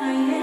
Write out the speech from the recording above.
I